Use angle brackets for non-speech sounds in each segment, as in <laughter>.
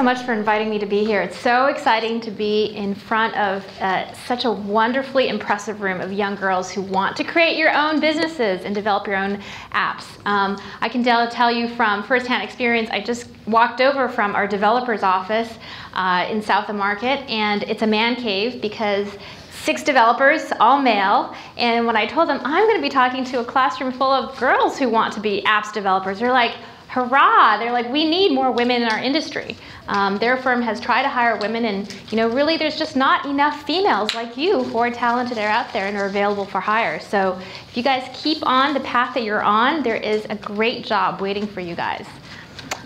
so much for inviting me to be here. It's so exciting to be in front of uh, such a wonderfully impressive room of young girls who want to create your own businesses and develop your own apps. Um, I can tell you from firsthand experience, I just walked over from our developer's office uh, in South of Market, and it's a man cave because six developers, all male, and when I told them I'm going to be talking to a classroom full of girls who want to be apps developers, they're like, hurrah, they're like, we need more women in our industry. Um, their firm has tried to hire women and, you know, really there's just not enough females like you who are talented are out there and are available for hire. So if you guys keep on the path that you're on, there is a great job waiting for you guys.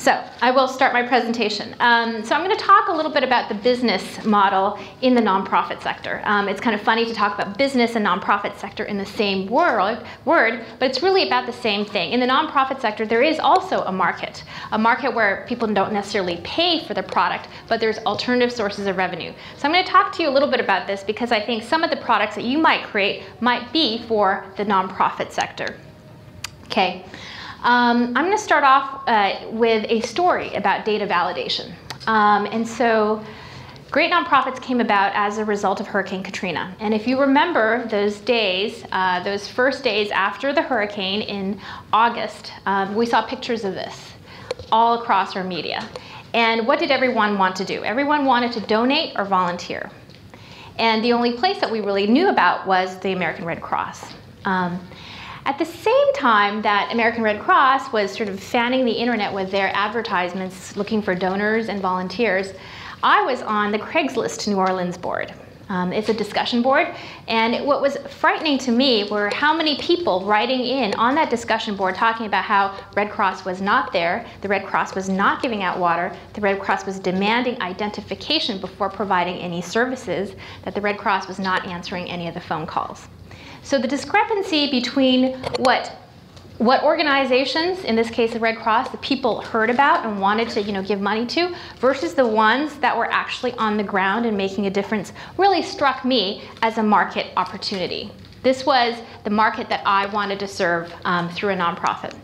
So I will start my presentation. Um, so I'm going to talk a little bit about the business model in the nonprofit sector. Um, it's kind of funny to talk about business and nonprofit sector in the same word, word, but it's really about the same thing. In the nonprofit sector, there is also a market, a market where people don't necessarily pay for the product, but there's alternative sources of revenue. So I'm going to talk to you a little bit about this because I think some of the products that you might create might be for the nonprofit sector. Okay. Um, I'm going to start off uh, with a story about data validation. Um, and so Great Nonprofits came about as a result of Hurricane Katrina. And if you remember those days, uh, those first days after the hurricane in August, um, we saw pictures of this all across our media. And what did everyone want to do? Everyone wanted to donate or volunteer. And the only place that we really knew about was the American Red Cross. Um, at the same time that American Red Cross was sort of fanning the internet with their advertisements looking for donors and volunteers, I was on the Craigslist New Orleans board. Um, it's a discussion board, and what was frightening to me were how many people writing in on that discussion board talking about how Red Cross was not there, the Red Cross was not giving out water, the Red Cross was demanding identification before providing any services, that the Red Cross was not answering any of the phone calls. So the discrepancy between what what organizations, in this case the Red Cross, the people heard about and wanted to you know, give money to, versus the ones that were actually on the ground and making a difference, really struck me as a market opportunity. This was the market that I wanted to serve um, through a nonprofit.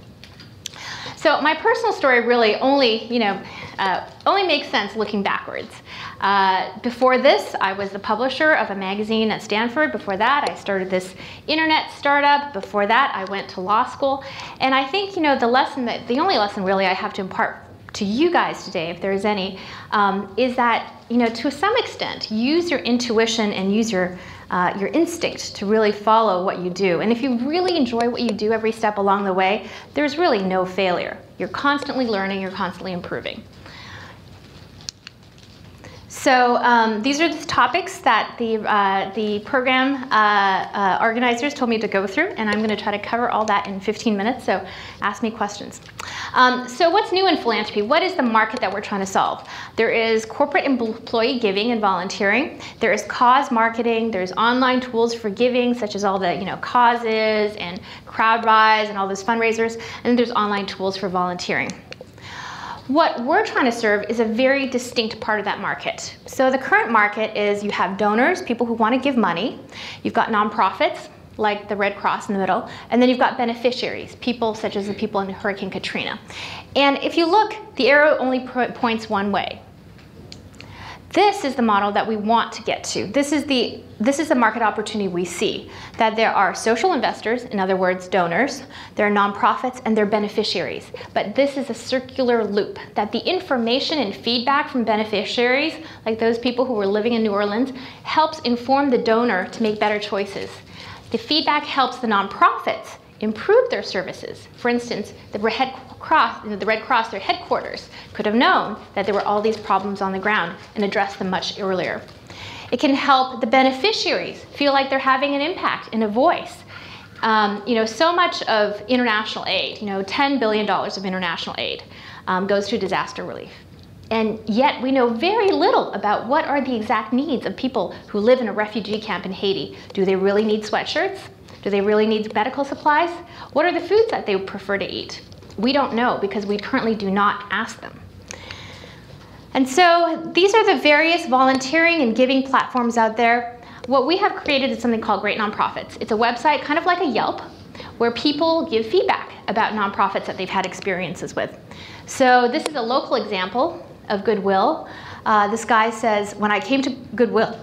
So my personal story really only, you know, uh, only makes sense looking backwards. Uh, before this, I was the publisher of a magazine at Stanford. Before that, I started this internet startup. Before that, I went to law school. And I think, you know, the lesson that, the only lesson really I have to impart to you guys today, if there is any, um, is that, you know, to some extent, use your intuition and use your uh, your instinct to really follow what you do. And if you really enjoy what you do every step along the way, there's really no failure. You're constantly learning, you're constantly improving. So um, these are the topics that the, uh, the program uh, uh, organizers told me to go through, and I'm going to try to cover all that in 15 minutes, so ask me questions. Um, so what's new in philanthropy? What is the market that we're trying to solve? There is corporate employee giving and volunteering. There is cause marketing. There's online tools for giving, such as all the you know causes and CrowdRise and all those fundraisers, and there's online tools for volunteering. What we're trying to serve is a very distinct part of that market. So the current market is you have donors, people who want to give money. You've got nonprofits, like the Red Cross in the middle, and then you've got beneficiaries, people such as the people in Hurricane Katrina. And if you look, the arrow only points one way. This is the model that we want to get to. This is the this is the market opportunity we see that there are social investors, in other words, donors, there are nonprofits, and there are beneficiaries. But this is a circular loop that the information and feedback from beneficiaries, like those people who were living in New Orleans, helps inform the donor to make better choices. The feedback helps the nonprofits improve their services. For instance, the Red Cross, the Red Cross, their headquarters, could have known that there were all these problems on the ground and addressed them much earlier. It can help the beneficiaries feel like they're having an impact and a voice. Um, you know, so much of international aid, you know, $10 billion of international aid um, goes to disaster relief. And yet we know very little about what are the exact needs of people who live in a refugee camp in Haiti. Do they really need sweatshirts? Do they really need medical supplies? What are the foods that they prefer to eat? We don't know because we currently do not ask them. And so these are the various volunteering and giving platforms out there. What we have created is something called Great Nonprofits. It's a website kind of like a Yelp where people give feedback about nonprofits that they've had experiences with. So this is a local example of Goodwill. Uh, this guy says, when I came to Goodwill,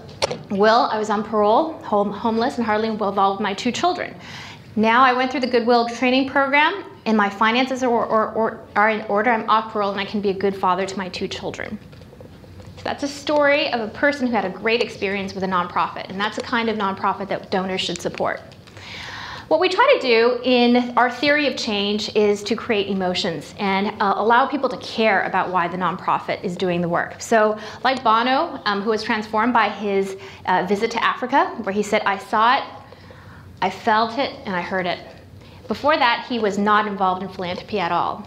Will, I was on parole, home, homeless, and hardly involved with my two children. Now I went through the Goodwill training program, and my finances are, or, or, are in order. I'm off parole, and I can be a good father to my two children. So that's a story of a person who had a great experience with a nonprofit, and that's the kind of nonprofit that donors should support. What we try to do in our theory of change is to create emotions and uh, allow people to care about why the nonprofit is doing the work. So, like Bono, um, who was transformed by his uh, visit to Africa, where he said, I saw it, I felt it, and I heard it. Before that, he was not involved in philanthropy at all.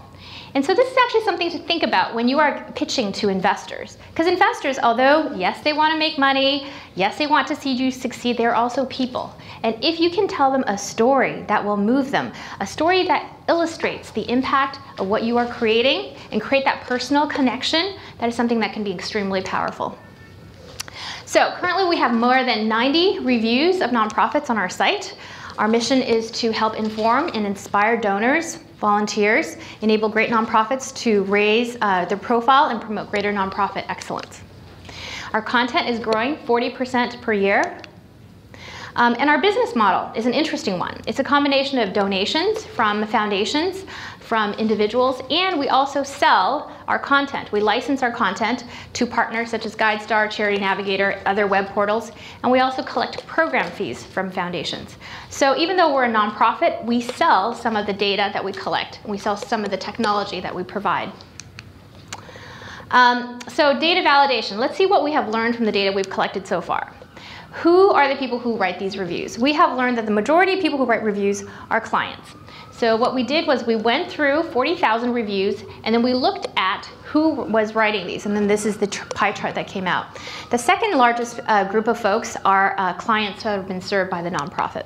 And so this is actually something to think about when you are pitching to investors. Because investors, although yes, they want to make money, yes, they want to see you succeed, they're also people. And if you can tell them a story that will move them, a story that illustrates the impact of what you are creating and create that personal connection, that is something that can be extremely powerful. So currently we have more than 90 reviews of nonprofits on our site. Our mission is to help inform and inspire donors volunteers, enable great nonprofits to raise uh, their profile and promote greater nonprofit excellence. Our content is growing 40% per year. Um, and our business model is an interesting one. It's a combination of donations from foundations, from individuals, and we also sell our content. We license our content to partners such as GuideStar, Charity Navigator, other web portals, and we also collect program fees from foundations. So even though we're a nonprofit, we sell some of the data that we collect, we sell some of the technology that we provide. Um, so data validation. Let's see what we have learned from the data we've collected so far. Who are the people who write these reviews? We have learned that the majority of people who write reviews are clients. So what we did was we went through 40,000 reviews and then we looked at who was writing these and then this is the pie chart that came out. The second largest uh, group of folks are uh, clients who have been served by the nonprofit.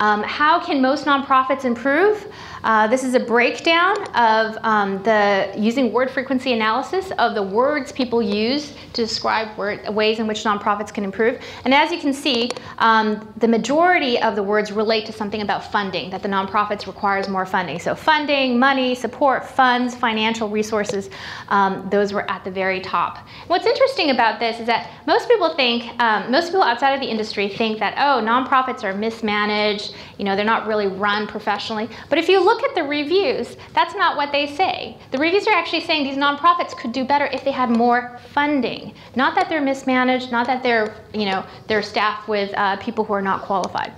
Um, how can most nonprofits improve? Uh, this is a breakdown of um, the using word frequency analysis of the words people use to describe word, ways in which nonprofits can improve. And as you can see, um, the majority of the words relate to something about funding, that the nonprofits requires more funding. So funding, money, support, funds, financial resources, um, those were at the very top. What's interesting about this is that most people think, um, most people outside of the industry think that, oh, nonprofits are mismanaged, you know, they're not really run professionally. But if you look at the reviews, that's not what they say. The reviews are actually saying these nonprofits could do better if they had more funding. Not that they're mismanaged, not that they're, you know, they're staffed with uh, people who are not qualified.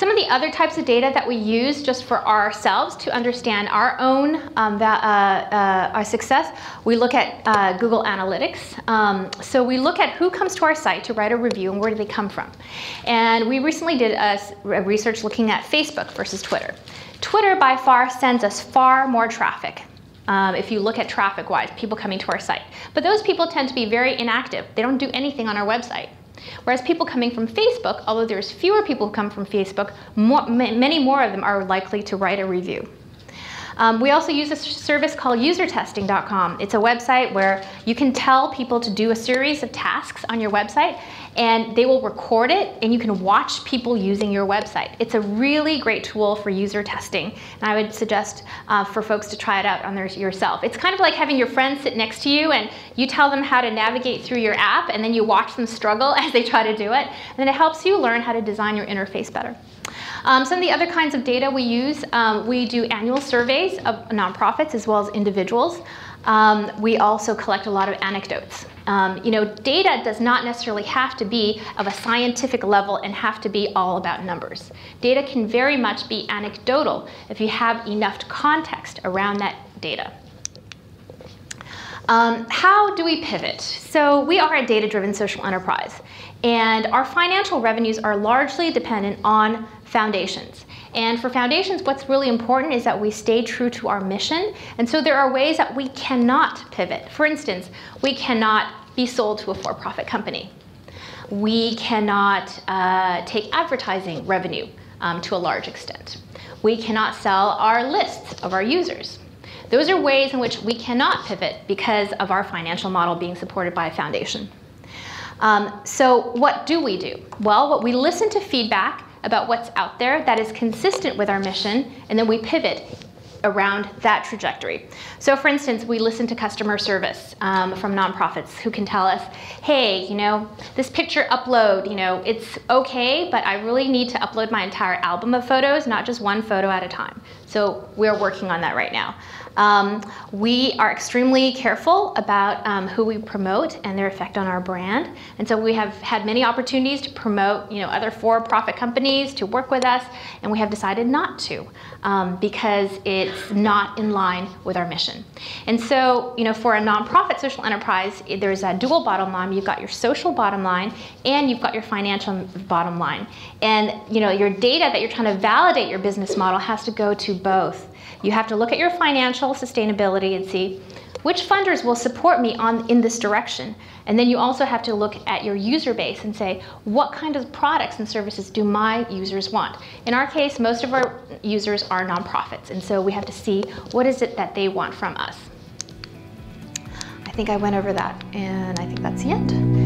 Some of the other types of data that we use just for ourselves to understand our own um, uh, uh, our success, we look at uh, Google Analytics. Um, so we look at who comes to our site to write a review and where do they come from. And we recently did a, a research looking at Facebook versus Twitter. Twitter by far sends us far more traffic. Um, if you look at traffic-wise, people coming to our site. But those people tend to be very inactive. They don't do anything on our website. Whereas people coming from Facebook, although there's fewer people who come from Facebook, more, many more of them are likely to write a review. Um, we also use a service called usertesting.com. It's a website where you can tell people to do a series of tasks on your website and they will record it and you can watch people using your website. It's a really great tool for user testing and I would suggest uh, for folks to try it out on their, yourself. It's kind of like having your friends sit next to you and you tell them how to navigate through your app and then you watch them struggle <laughs> as they try to do it and then it helps you learn how to design your interface better. Um, some of the other kinds of data we use, um, we do annual surveys of nonprofits as well as individuals. Um, we also collect a lot of anecdotes. Um, you know, data does not necessarily have to be of a scientific level and have to be all about numbers. Data can very much be anecdotal if you have enough context around that data. Um, how do we pivot? So we are a data-driven social enterprise, and our financial revenues are largely dependent on foundations. And for foundations, what's really important is that we stay true to our mission. And so there are ways that we cannot pivot. For instance, we cannot be sold to a for-profit company. We cannot uh, take advertising revenue um, to a large extent. We cannot sell our lists of our users. Those are ways in which we cannot pivot because of our financial model being supported by a foundation. Um, so what do we do? Well, what we listen to feedback about what's out there that is consistent with our mission, and then we pivot around that trajectory. So for instance, we listen to customer service um, from nonprofits who can tell us, hey, you know, this picture upload, you know, it's okay, but I really need to upload my entire album of photos, not just one photo at a time. So we're working on that right now. Um, we are extremely careful about um, who we promote and their effect on our brand. And so we have had many opportunities to promote, you know, other for-profit companies to work with us, and we have decided not to um, because it's not in line with our mission. And so, you know, for a nonprofit social enterprise, there's a dual bottom line. You've got your social bottom line and you've got your financial bottom line. And, you know, your data that you're trying to validate your business model has to go to both. You have to look at your financial sustainability and see which funders will support me on in this direction. And then you also have to look at your user base and say, what kind of products and services do my users want? In our case, most of our users are nonprofits, and so we have to see what is it that they want from us. I think I went over that, and I think that's the end.